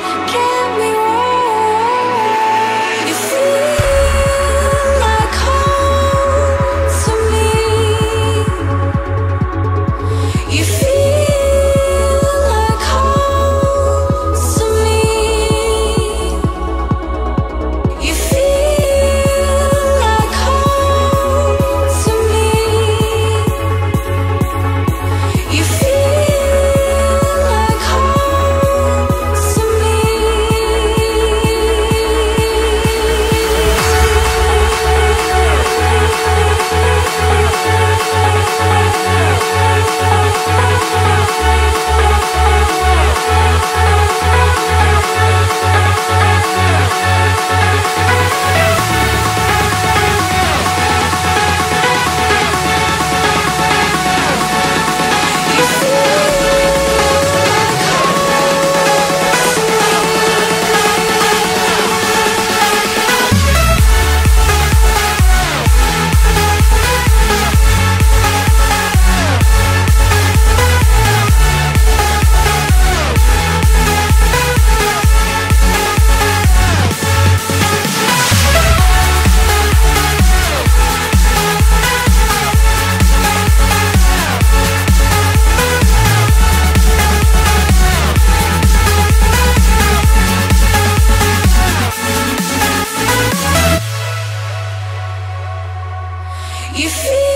to You feel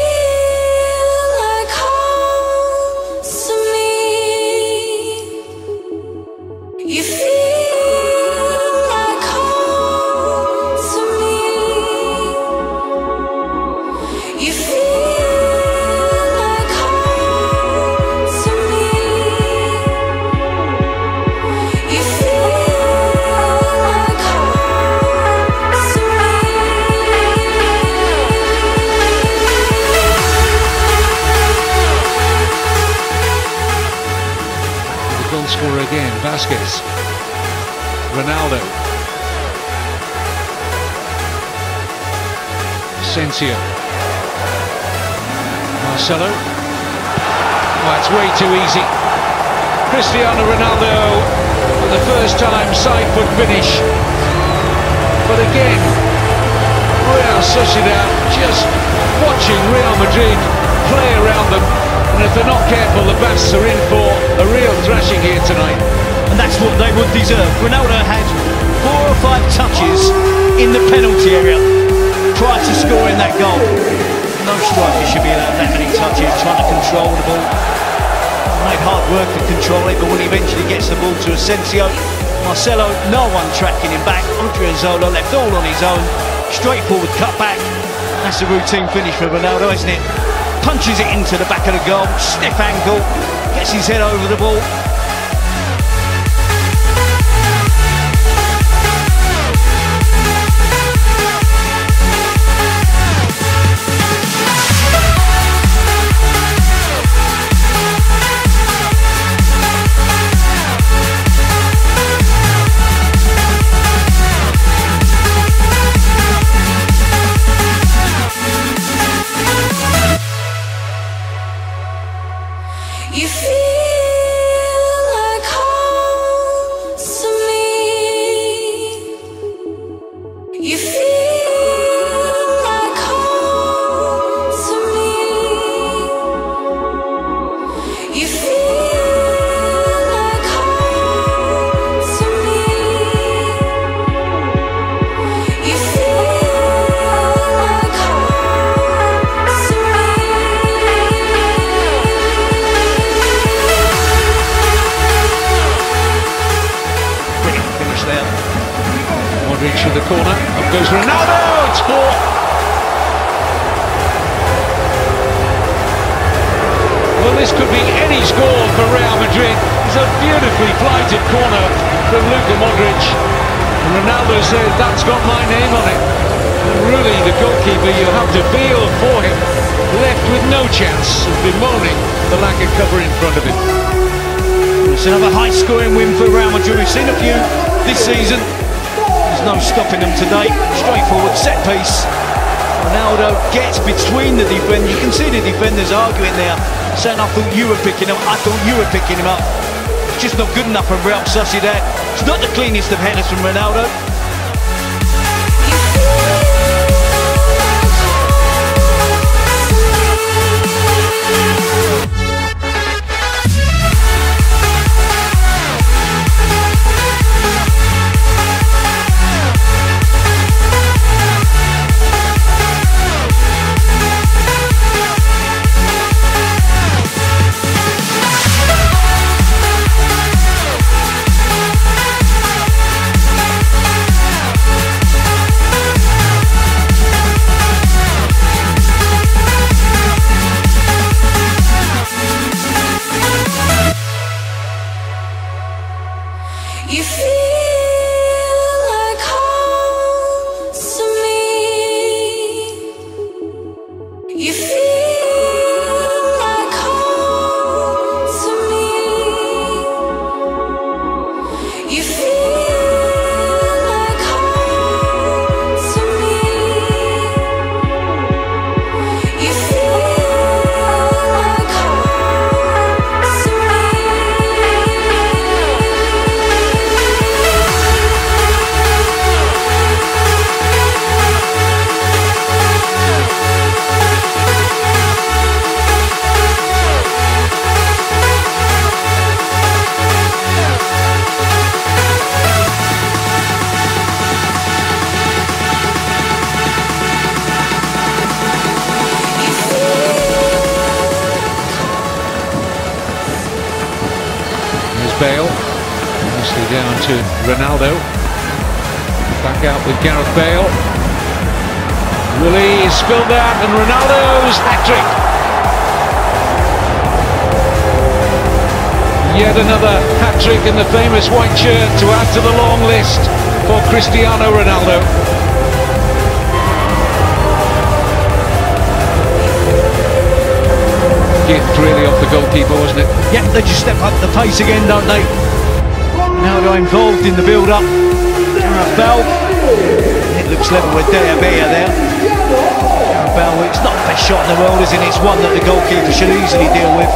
Scorer again, Vázquez. Ronaldo. Sensio. Marcelo. Oh, it's way too easy. Cristiano Ronaldo for the first time side foot finish. But again, Real Sociedad just watching Real Madrid play around them. And if they're not careful, the Basques are in for a real thrashing here tonight. and that's what they would deserve. Ronaldo had four or five touches in the penalty area prior to scoring that goal. No striker should be allowed that many touches, trying to control the ball. Made hard work to control it, but when he eventually gets the ball to Asensio, Marcelo, no one tracking him back. Andrea Zola left all on his own, straightforward cut back. That's a routine finish for Ronaldo, isn't it? Punches it into the back of the goal, stiff ankle, gets his head over the ball, Modric to the corner. Up goes Ronaldo. It's four. Well, this could be any score for Real Madrid. It's a beautifully flighted corner from Luka Modric. And Ronaldo says, that's got my name on it. And really, the goalkeeper, you have to feel for him. Left with no chance of bemoaning the lack of cover in front of him. It's another high-scoring win for Real Madrid. We've seen a few this season. No stopping them today. Straightforward set piece. Ronaldo gets between the defenders. You can see the defenders arguing there, saying, I thought you were picking him up. I thought you were picking him up. It's just not good enough for Real Sociedad. It's not the cleanest of headers from Ronaldo. Bale. Nicely down to Ronaldo. Back out with Gareth Bale. Willie is spilled out and Ronaldo's hat-trick. Yet another hat-trick in the famous white shirt to add to the long list for Cristiano Ronaldo. Gift really off the goalkeeper, wasn't it? Yep, they just step up the pace again, don't they? Now they're involved in the build-up. Bale. It looks level with Diabia there. Bale, it's not the best shot in the world, is it? It's one that the goalkeeper should easily deal with.